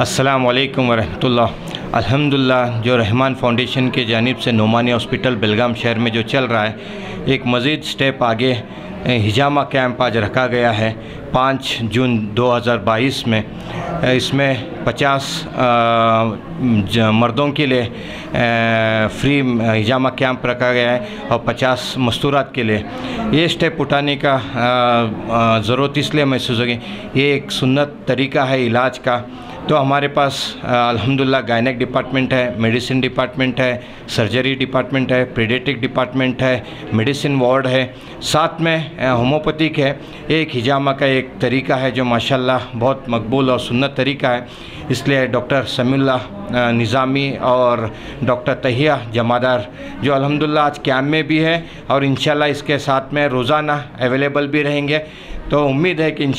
अस्सलाम वालेकुम वरहमतुल्लाह अल्हम्दुलिल्लाह जो रहमान फाउंडेशन के जानिब से नोमानी हॉस्पिटल बेलगाम शहर में जो चल रहा है, एक मज़ीद स्टेप आगे हिजामा कैंप आज रखा गया है, पाँच जून 2022 में। इसमें 50 मर्दों के लिए फ्री हिजामा कैंप रखा गया है और 50 मस्तूरात के लिए। ये स्टेप उठाने का ज़रूरत इसलिए महसूस होगी, ये एक सुन्नत तरीका है इलाज का। तो हमारे पास अल्हम्दुलिल्लाह गायनेक डिपार्टमेंट है, मेडिसिन डिपार्टमेंट है, सर्जरी डिपार्टमेंट है, पीडियाट्रिक डिपार्टमेंट है, मेडिसिन वार्ड है, साथ में होम्योपैथिक है। एक हिजामा का एक तरीका है जो माशाल्लाह बहुत मकबूल और सुन्नत तरीका है। इसलिए डॉक्टर समील्ला निज़ामी और डॉक्टर तहिया जमादार, जो अल्हम्दुलिल्लाह आज कैम्प में भी है और इन इसके साथ में रोज़ाना अवेलेबल भी रहेंगे। तो उम्मीद है कि इन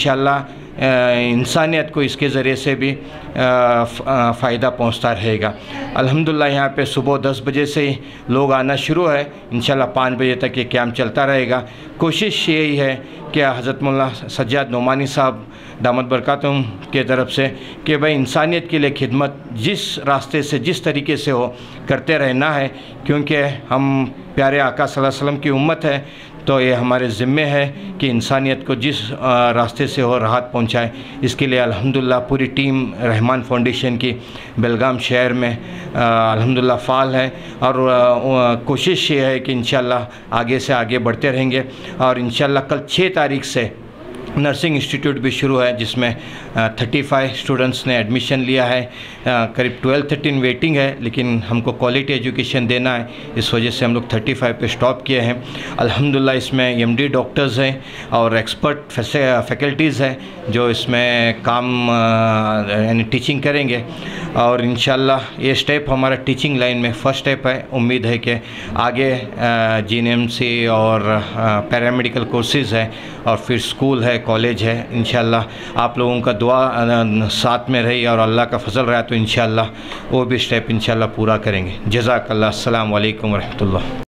इंसानियत को इसके ज़रिए से भी फ़ायदा पहुँचता रहेगा। अल्हम्दुलिल्लाह, यहाँ पे सुबह दस बजे से लोग आना शुरू है। इन पाँच बजे तक ये कैम्प चलता रहेगा। कोशिश यही है कि हज़रत मुल्ला सज्जाद नोमानी साहब, दामद बरकतम के तरफ़ से कि भाई इंसानियत के लिए खिदमत जिस रास्ते से, जिस तरीके से हो, करते रहना है। क्योंकि हम प्यारे आका की उम्मत है। तो ये हमारे ज़िम्मे है कि इंसानियत को जिस रास्ते से हो राहत पहुँचाए, इसके लिए अल्हम्दुलिल्लाह पूरी टीम रहमान फाउंडेशन की बेलगाम शहर में अल्हम्दुलिल्लाह फ़ाल है। और कोशिश ये है कि इन आगे से आगे बढ़ते रहेंगे। और इन कल छः तारीख से नर्सिंग इंस्टीट्यूट भी शुरू है, जिसमें थर्टी फाइव स्टूडेंट्स ने एडमिशन लिया है। करीब ट्वेल्व थर्टीन वेटिंग है, लेकिन हमको क्वालिटी एजुकेशन देना है। इस वजह से हम लोग थर्टी फाइव पे स्टॉप किए हैं। अल्हम्दुलिल्लाह इसमें एमडी डॉक्टर्स हैं और एक्सपर्ट फैकल्टीज़ हैं, जो इसमें काम यानी टीचिंग करेंगे। और इन ये स्टेप हमारा टीचिंग लाइन में फ़र्स्ट स्टेप है। उम्मीद है कि आगे जी और पैरामेडिकल कोर्सेज़ है और फिर स्कूल है कॉलेज है इन आप लोगों का दुआ साथ में रही और अल्लाह का फजल रहा तो इन वो भी स्टेप इन पूरा करेंगे। जजाकल्ला अल्लाम वरहमल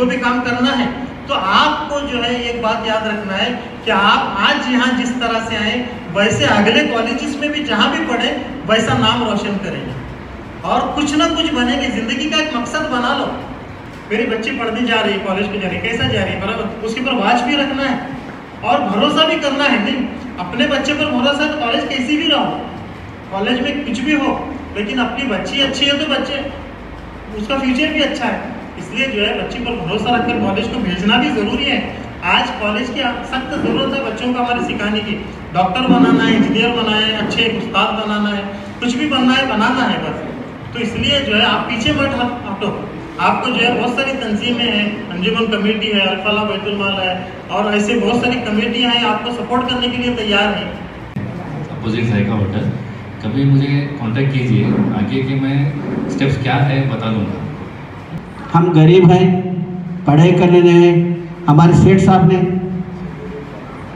उनको भी काम करना है। तो आपको जो है एक बात याद रखना है कि आप आज यहाँ जिस तरह से आए, वैसे अगले कॉलेजेस में भी जहाँ भी पढ़े, वैसा नाम रोशन करेंगे। और कुछ ना कुछ बनेंगे। ज़िंदगी का एक मकसद बना लो। मेरी बच्ची पढ़ने जा रही है, कॉलेज में जा रही है, कैसा जा रही है उसके ऊपर वाच भी रखना है। और भरोसा भी करना है। नहीं, अपने बच्चे पर भरोसा तो कॉलेज कैसी भी रहो। कॉलेज में कुछ भी हो, लेकिन अपनी बच्ची अच्छी है तो बच्चे, उसका फ्यूचर भी अच्छा है। इसलिए जो है बच्ची पर भरोसा रखकर कॉलेज को भेजना भी ज़रूरी है। आज कॉलेज की सख्त ज़रूरत है बच्चों को हमारे सिखाने की। डॉक्टर बनाना है इंजीनियर बनाना है, अच्छे उस्ताद बनाना है, कुछ भी बनना है, बनाना है बस। तो इसलिए जो है आप पीछे मत हट- आपको जो है बहुत सारी तंजीमें हैं। अंजुमन कमेटी है अल्फला बैतुलमाल है और ऐसे बहुत सारी कमेटियाँ हैं, आपको सपोर्ट करने के लिए तैयार हैं। अपोजिट जायका होटल, कभी मुझे कांटेक्ट कीजिए, आगे के मैं स्टेप्स क्या है बता दूँगा। हम गरीब हैं, पढ़ाई करने हैं हमारे सेठ साहब ने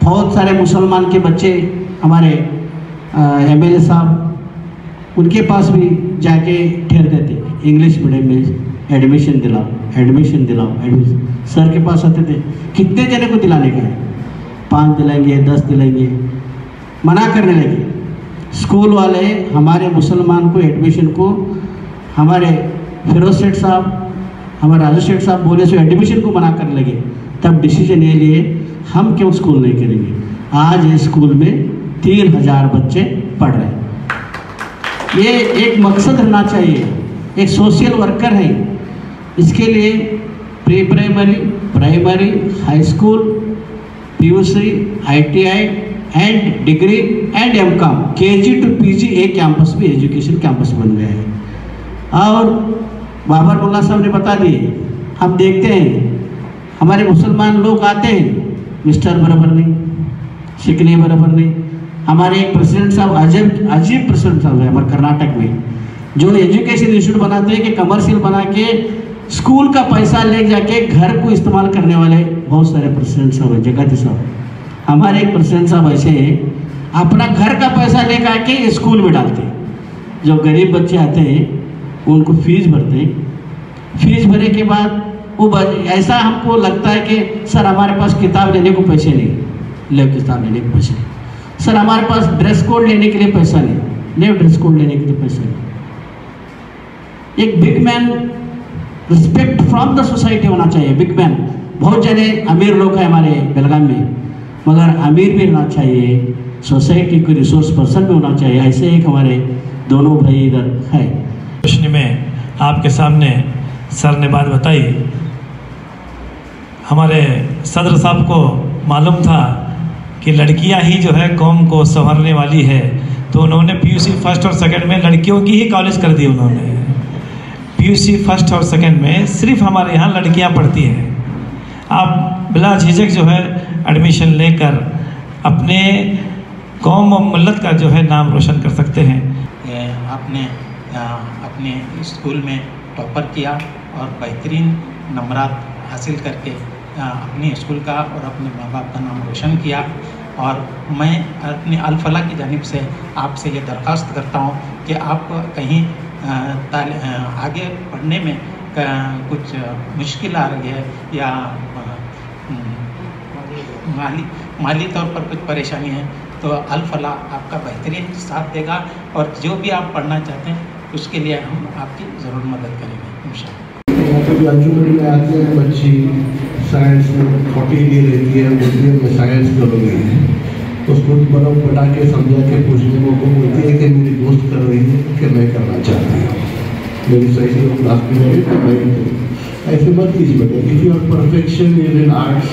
बहुत सारे मुसलमान के बच्चे, हमारे एम एल साहब, उनके पास भी जाके ठहरते थे इंग्लिश मीडियम में एडमिशन दिलाओ एडमिशन दिलाओ एडमिशन सर के पास आते थे, कितने जने को दिलाने का है पाँच दिलाएँगे, दस दिलाएँगे, मना करने लगे। स्कूल वाले हमारे मुसलमान को एडमिशन को, हमारे फिरोज सेठ साहब हमारे राजू साहब बोले सो एडमिशन को मना करने लगे। तब डिसीज़न ये लिए, हम क्यों स्कूल नहीं करेंगे? आज इस स्कूल में तीन हज़ार बच्चे पढ़ रहे हैं। ये एक मकसद रहना चाहिए। एक सोशल वर्कर है। इसके लिए pre primary primary high school PUC ITI and degree and MCom KG to PG एक कैंपस भी एजुकेशन कैंपस बन गया है। और बाबर मुल्ला साहब ने बता दिए हम देखते हैं, हमारे मुसलमान लोग आते हैं, मिस्टर बराबर नहीं शिकने बराबर नहीं। हमारे एक प्रेसिडेंट साहब, अजीब अजीब प्रेसिडेंट साहब है हमारे कर्नाटक में, जो एजुकेशन इंस्टीट्यूट बनाते हैं कि कमर्शियल बना के स्कूल का पैसा ले जाके घर को इस्तेमाल करने वाले बहुत सारे प्रेसिडेंट साहब हैं, जगत साहब। हमारे एक प्रेसिडेंट साहब ऐसे हैं, अपना घर का पैसा लेकर आके स्कूल में डालते हैं। जो गरीब बच्चे आते हैं उनको फ़ीस भरते हैं। फ़ीस भरने के बाद वो ऐसा हमको लगता है कि, सर, हमारे पास किताब लेने को पैसे नहीं लेव किताब लेने को पैसे नहीं सर, हमारे पास ड्रेस कोड लेने के लिए पैसा नहीं लेव ड्रेस कोड लेने के लिए पैसा नहीं एक big man respect from the society होना चाहिए बिग मैन बहुत जने अमीर लोग हैं हमारे बेलगाम में। मगर अमीर भी होना चाहिए सोसाइटी को रिसोर्स पर्सन भी होना चाहिए। ऐसे एक हमारे दोनों भाई इधर है। आपके सामने सर ने बात बताई। हमारे सदर साहब को मालूम था कि लड़कियाँ ही जो है कौम को संवरने वाली है। तो उन्होंने पीयूसी फ़र्स्ट और सेकंड में लड़कियों की ही कॉलेज कर दी उन्होंने। पीयूसी फ़र्स्ट और सेकंड में सिर्फ़ हमारे यहाँ लड़कियाँ पढ़ती हैं। आप बिला झिझक जो है एडमिशन लेकर अपने कौम और मिलत का जो है नाम रोशन कर सकते हैं। आपने अपने स्कूल में टॉपर किया और बेहतरीन नंबरात हासिल करके अपने स्कूल का और अपने माँ बाप का नाम रोशन किया। और मैं अपने अलफला की जानब से आपसे ये दरख्वास्त करता हूँ कि आप कहीं आगे पढ़ने में कुछ मुश्किल आ रही है या हम्म, माली माली तौर पर कुछ परेशानी है तो अल्फला आपका बेहतरीन साथ देगा। और जो भी आप पढ़ना चाहते हैं उसके लिए हम आपकी ज़रूर मदद करेंगे बच्ची साइंस में फोर्टी है उसको बर्फ़ बटा के समझा के पूछने को वो बोलती है कि मेरी दोस्त कर रही है कि मैं करना चाहती हूँ। मेरी सही क्लास में तो मैं ऐसे मत कीजिए बेटा if your perfection is in arts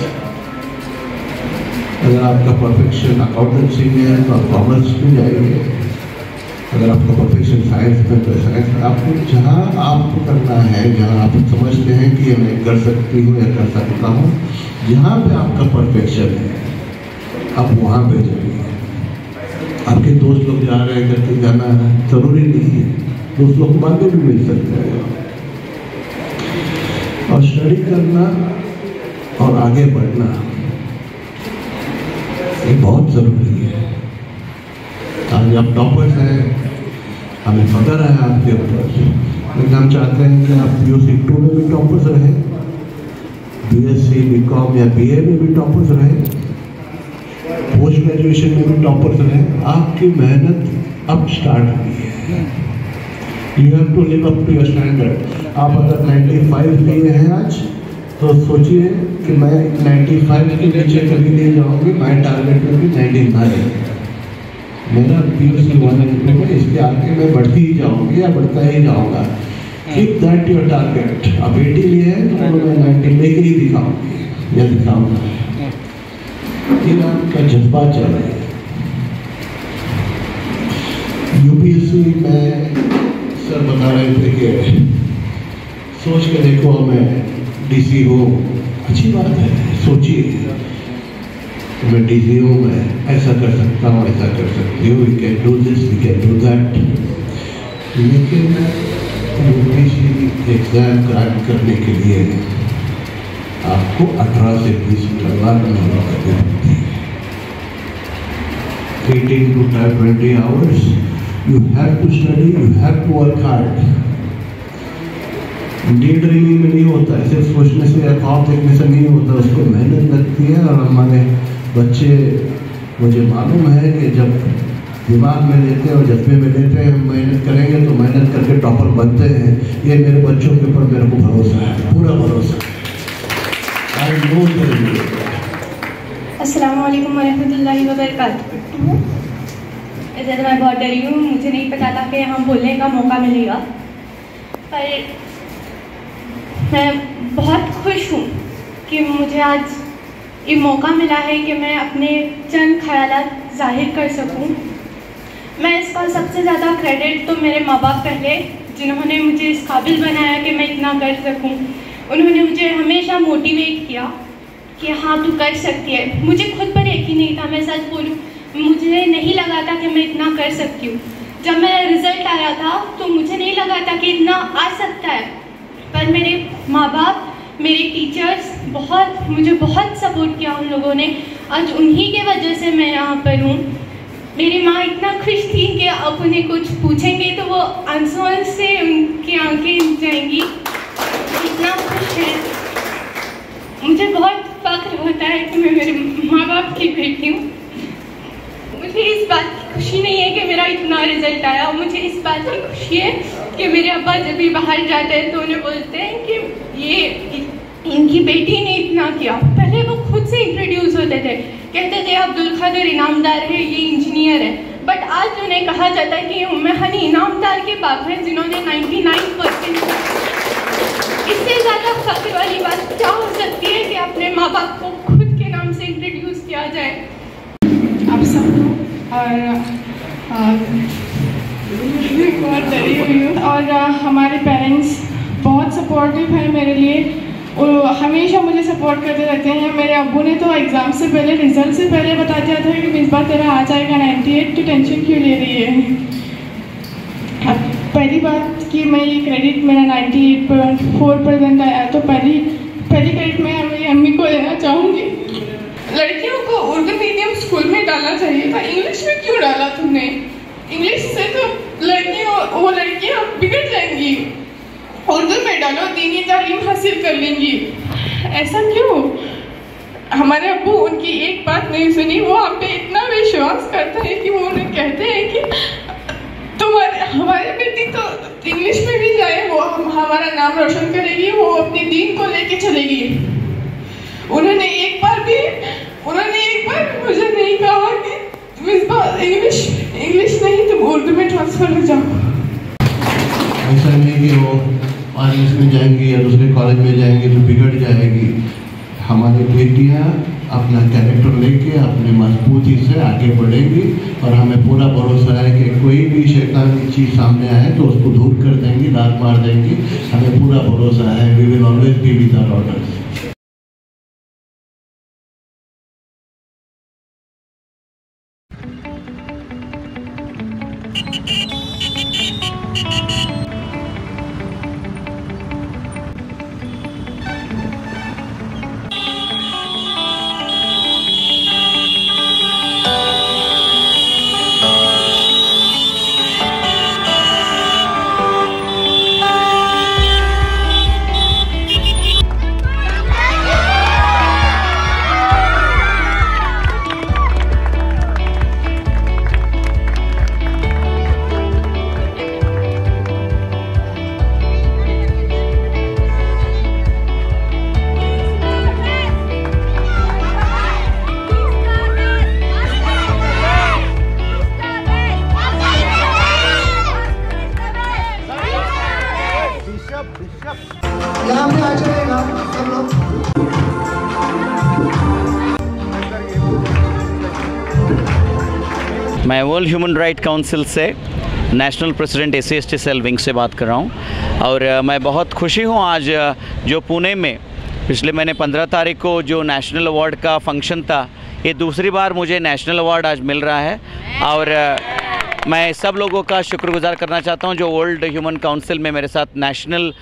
अगर आपका परफेक्शन अकाउंटेंसी में है तो आप कॉमर्स में जाएँगे में तो में आपको जहाँ आपको करना है, जहाँ आप समझते हैं कि मैं कर सकती हूँ या कर सकता हूँ जहाँ पे आपका परफेक्शन है। आप वहाँ पे जाइए। आपके दोस्त लोग जा रहे हैं करके जाना ज़रूरी नहीं है। दोस्त लोग बाद में भी मिल सकते हैं। और स्टडी करना और आगे बढ़ना, ये बहुत ज़रूरी है। आज आप टॉपर्स हैं। हमें फकर है आपके ऊपर। लेकिन हम चाहते हैं कि आप पी सी टू में भी टॉपर्स रहें B S C B com या बी ए में भी टॉपर्स रहें पोस्ट ग्रेजुएशन में भी टॉपर्स रहें। आपकी मेहनत अब स्टार्ट हुई है। You have to live up to your standard आप अगर 95 लिए हैं आज तो सोचिए कि मैं 95 के नीचे कभी नहीं जाऊँगी माय टारगेट में भी 99 मेरा पी यू सी वन में इसके आगे मैं बढ़ती ही जाऊँगी या बढ़ता ही जाऊँगा। कीप दैट योर टारगेट अब एटी लिए है तो मैं नाइन्टी लेके ही दिखाऊँगी या दिखाऊँगा। ईरान का जज्बा चल रहा है। यूपीएससी में सर बता रहे थे कि सोच के देखो मैं डीसी हूँ। अच्छी बात है सोचिए। मैं डीसी हूँ, मैं ऐसा कर सकता हूँ, ऐसा कर सकती हूँ we can do this we can do that लेकिन यूपीएससी एग्ज़ाम क्रैक करने के लिए आपको 18 से 20 कलाक मेहनत करनी पड़ती है। 18 to 20 hours, you have to study, you have to work hard. Daydreaming में नहीं होता है सिर्फ़ सोचने से या ख्वाब देखने से नहीं होता, उसको मेहनत लगती है और हमारे बच्चे, मुझे मालूम है कि जब दिमाग में लेते हैं और जज्बे में लेते हैं, मेहनत करेंगे तो मेहनत करके टॉपर बनते हैं। ये मेरे बच्चों के ऊपर मेरे को भरोसा है, पूरा भरोसा आई नो अस्सलाम वालेकुम वरहमतुल्लाहि वबरकातुहू। इधर मैं बहुत डरी हूँ, मुझे नहीं पता था कि यहाँ बोलने का मौका मिलेगा। पर मैं बहुत खुश हूँ कि मुझे आज ये मौका मिला है कि मैं अपने चंद ख्याल ज़ाहिर कर सकूँ। मैं इसका सबसे ज़्यादा क्रेडिट तो मेरे माँ बाप पहले जिन्होंने मुझे इस काबिल बनाया कि मैं इतना कर सकूँ। उन्होंने मुझे हमेशा मोटिवेट किया कि हाँ तू कर सकती है। मुझे खुद पर यकीन नहीं था, मैं सच बोलूँ, मुझे नहीं लगा था कि मैं इतना कर सकती हूँ। जब मेरा रिज़ल्ट आया था तो मुझे नहीं लगा था कि इतना आ सकता है। पर मेरे माँ बाप मेरे टीचर्स बहुत, मुझे बहुत सपोर्ट किया उन लोगों ने। आज उन्हीं के वजह से मैं यहाँ पर हूँ। मेरी माँ इतना खुश थी कि अब उन्हें कुछ पूछेंगे तो वो आंसुओं से उनकी आँखें जाएँगी। इतना खुश है। मुझे बहुत फख्र होता है कि मैं मेरे माँ बाप की बेटी हूँ। मुझे इस बात की खुशी नहीं है कि मेरा इतना रिज़ल्ट आया। और मुझे इस बात की खुशी है कि मेरे अब्बा जब भी बाहर जाते हैं तो उन्हें बोलते हैं कि ये इनकी बेटी ने इतना किया पहले वो खुद से इंट्रोड्यूस होते थे कहते थे अब्दुल खादर इनामदार है ये इंजीनियर है बट आज उन्हें कहा जाता है कि उम्मे हनी इनामदार के बाप हैं जिन्होंने 99 परसेंट इससे ज़्यादा फख्र वाली बात क्या हो सकती है कि अपने माँ बाप को खुद के नाम से इंट्रोड्यूस किया जाए आप सबको और हूँ और हमारे पेरेंट्स बहुत सपोर्टिव हैं मेरे लिए हमेशा मुझे सपोर्ट करते रहते हैं। मेरे अब्बू ने तो एग्ज़ाम से पहले रिज़ल्ट से पहले बता दिया था कि इस बार तेरा आ जाएगा 98 तो टेंशन क्यों ले रही है? अब पहली बात कि मैं ये क्रेडिट मेरा 98.4 परसेंट आया तो पहली पहली क्रेडिट मैं मेरी अम्मी को देना चाहूँगी। लड़कियों को उर्दू मीडियम स्कूल में डालना चाहिए था। इंग्लिश में क्यों डाला तुमने? इंग्लिश से तो लड़कियों, वो लड़कियाँ बिगड़ जाएँगी। उर्दू में डालो दीनी तालीम हासिल कर लेंगी। ऐसा क्यों? हमारे अब्बू, उनकी एक बात नहीं सुनी, वो हम पे इतना विश्वास करते हैं कि वो उन्हें कहते हैं कि तुम्हारे, हमारे बेटी तो इंग्लिश में भी जाए, वो हम, हमारा नाम रोशन करेगी, वो अपने दीन को लेके चलेगी। उन्होंने एक बार भी, उन्होंने एक बार भी मुझे नहीं कहा कि इंग्लिश इंग्लिश नहीं, तुम उर्दू में ट्रांसफ़र हो जाओ। ऐसा नहीं कि वो इंग्लिश में जाएँगी या दूसरे कॉलेज में जाएँगी तो बिगड़ जाएगी। हमारी बेटियाँ अपना कैरेक्टर लेके, अपने मजबूती से आगे बढ़ेंगी और हमें पूरा भरोसा है कि कोई भी शैतानी चीज़ सामने आए तो उसको दूर कर देंगी दांत मार देंगी। हमें पूरा भरोसा है। We will always be with orders world human right council से national president A C cell wing से बात कर रहा हूँ। और मैं बहुत खुशी हूँ आज जो पुणे में पिछले महीने पंद्रह तारीख को जो नेशनल अवार्ड का फ़ंक्शन था, ये दूसरी बार मुझे नेशनल अवार्ड आज मिल रहा है। और मैं सब लोगों का शुक्रगुजार करना चाहता हूँ जो वर्ल्ड ह्यूमन काउंसिल में मेरे साथ नेशनल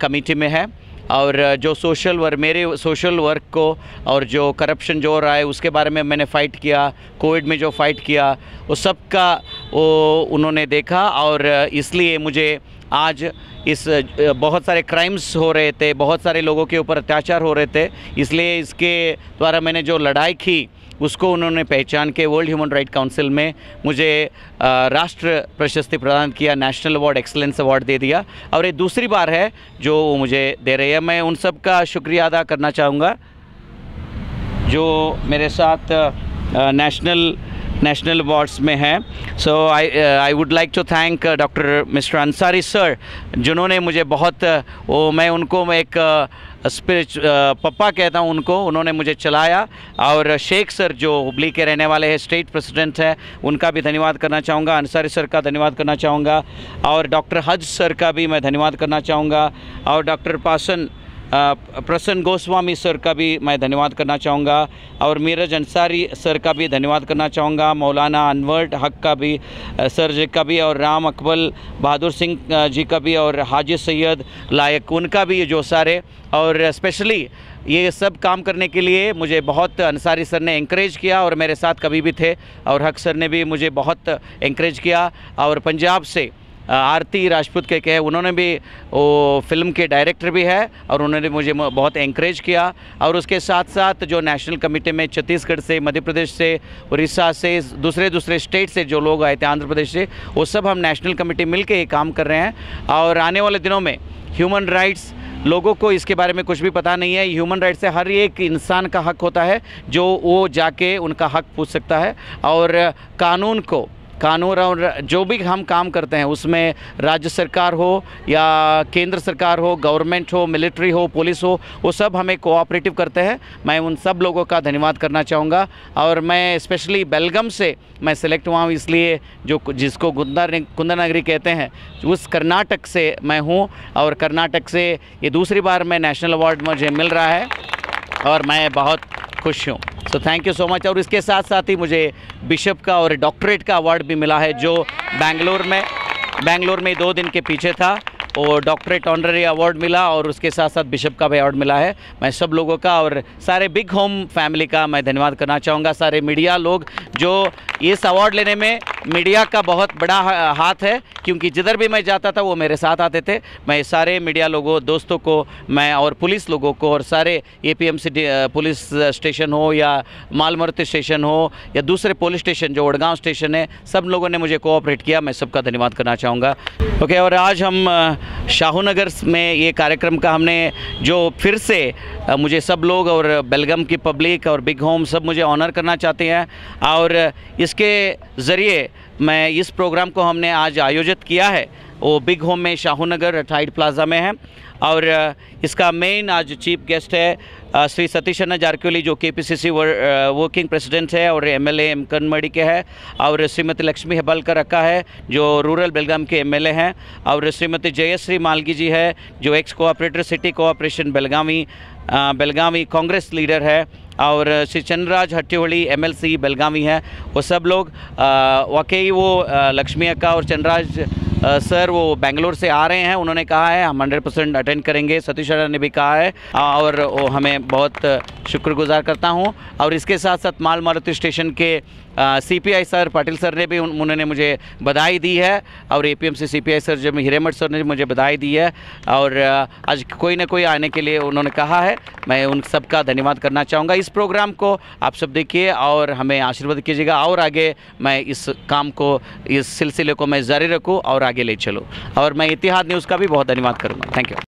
कमेटी में है। और जो सोशल वर्क मेरे सोशल वर्क को और जो करप्शन जो हो रहा है, उसके बारे में मैंने फ़ाइट किया कोविड में जो फ़ाइट किया, वो सब का वो उन्होंने देखा और इसलिए मुझे आज इस बहुत सारे क्राइम्स हो रहे थे, बहुत सारे लोगों के ऊपर अत्याचार हो रहे थे। इसलिए इसके द्वारा मैंने जो लड़ाई की उसको उन्होंने पहचान के वर्ल्ड ह्यूमन राइट काउंसिल में मुझे राष्ट्र प्रशस्ति प्रदान किया नेशनल अवार्ड एक्सलेंस अवार्ड दे दिया। और ये दूसरी बार है जो वो मुझे दे रही है। मैं उन सब का शुक्रिया अदा करना चाहूँगा जो मेरे साथ नेशनल नेशनल अवार्ड्स में हैं। So I I would like to thank doctor mister Ansari sir जिन्होंने मुझे बहुत uh, वो मैं उनको मैं एक स्पिरिच पप्पा कहता हूँ उनको, उन्होंने मुझे चलाया और शेख सर जो हुबली के रहने वाले हैं स्टेट प्रेसिडेंट हैं, उनका भी धन्यवाद करना चाहूँगा, अंसारी सर का धन्यवाद करना चाहूँगा और डॉक्टर हज सर का भी मैं धन्यवाद करना चाहूँगा और डॉक्टर पासन प्रसन्न गोस्वामी सर का भी मैं धन्यवाद करना चाहूँगा और मीरज अंसारी सर का भी धन्यवाद करना चाहूँगा, मौलाना अनवर हक का भी सर जी का भी और राम अकबल बहादुर सिंह जी का भी और हाजी सैयद लायक, उनका भी जो सारे और स्पेशली ये सब काम करने के लिए मुझे बहुत अंसारी सर ने इंकरेज किया और मेरे साथ कभी भी थे और हक सर ने भी मुझे बहुत इंकरेज किया और पंजाब से आरती राजपूत के कहे, उन्होंने भी, वो फ़िल्म के डायरेक्टर भी है और उन्होंने मुझे बहुत इंकरेज किया। और उसके साथ साथ जो नेशनल कमेटी में छत्तीसगढ़ से, मध्य प्रदेश से, उड़ीसा से दूसरे दूसरे स्टेट से जो लोग आए थे, आंध्र प्रदेश से, वो सब हम नेशनल कमेटी मिल ये काम कर रहे हैं। और आने वाले दिनों में ह्यूमन राइट्स लोगों को इसके बारे में कुछ भी पता नहीं है। ह्यूमन राइट से हर एक इंसान का हक होता है, जो वो जाके उनका हक पूछ सकता है। और कानून को कानून और जो भी हम काम करते हैं, उसमें राज्य सरकार हो या केंद्र सरकार हो, गवर्नमेंट हो, मिलिट्री हो, पुलिस हो, वो सब हमें कोऑपरेटिव करते हैं। मैं उन सब लोगों का धन्यवाद करना चाहूँगा और मैं स्पेशली बेलगम से मैं सेलेक्ट हुआ हूँ, इसलिए जो जिसको गुंदा नगरी कहते हैं, उस कर्नाटक से मैं हूँ और कर्नाटक से ये दूसरी बार मैं नेशनल अवार्ड मुझे मिल रहा है और मैं बहुत खुश हूँ। So thank you so much और इसके साथ साथ ही मुझे बिशप का और डॉक्टरेट का अवार्ड भी मिला है, जो बेंगलोर में बेंगलोर में दो दिन के पीछे था। और डॉक्टरेट ऑनररी अवार्ड मिला और उसके साथ साथ बिशप का भी अवार्ड मिला है। मैं सब लोगों का और सारे बिग होम फैमिली का मैं धन्यवाद करना चाहूँगा। सारे मीडिया लोग जो इस अवार्ड लेने में मीडिया का बहुत बड़ा हाथ है, क्योंकि जिधर भी मैं जाता था वो मेरे साथ आते थे। मैं सारे मीडिया लोगों, दोस्तों को, मैं और पुलिस लोगों को और सारे सी पुलिस स्टेशन हो या मालमरुति स्टेशन हो या दूसरे पुलिस स्टेशन जो वडगांव स्टेशन है, सब लोगों ने मुझे कोऑपरेट किया। मैं सबका धन्यवाद करना चाहूँगा। ओके और आज हम शाहूनगर में ये कार्यक्रम का हमने जो फिर से मुझे सब लोग और बेलगम की पब्लिक और बिग होम सब मुझे ऑनर करना चाहते हैं। और इसके ज़रिए मैं इस प्रोग्राम को हमने आज आयोजित किया है। वो बिग होम में शाहूनगर टाइड प्लाजा में है। और इसका मेन आज चीफ गेस्ट है श्री सतीश अन्ना जारकिहोली जो K P C C working president है और एम एल एम के हैं और श्रीमती लक्ष्मी हेबलकर अक्का है जो रूरल बेलगाम के एम एल ए हैं और श्रीमती जयश्री मालगी जी है जो ex cooperator city cooperation Belagavi uh, Belagavi Congress leader है और Shri Chandraraj Hattiholi M L C Belagavi हैं वो सब लोग वाकई वो लक्ष्मी अक्का और चंद्रराज सर, वो बेंगलोर से आ रहे हैं। उन्होंने कहा है, हम हंड्रेड परसेंट अटेंड करेंगे। सतीश अड्डा ने भी कहा है। और वो हमें बहुत शुक्रगुजार करता हूँ। और इसके साथ साथ माल मारुति स्टेशन के C P I sir, Patil sir ने भी उन- उन्होंने मुझे बधाई दी है। और A P M C C P I sir जब हिरेमठ सर ने मुझे बधाई दी है। और आज कोई ना कोई आने के लिए उन्होंने कहा है। मैं उन सब का धन्यवाद करना चाहूँगा इस प्रोग्राम को। आप सब देखिए और हमें आशीर्वाद कीजिएगा। और आगे मैं इस काम को, इस सिलसिले को मैं जारी रखूँ। और आगे ले चलो। और मैं इतिहाद न्यूज़ का भी बहुत धन्यवाद करूँगा। Thank you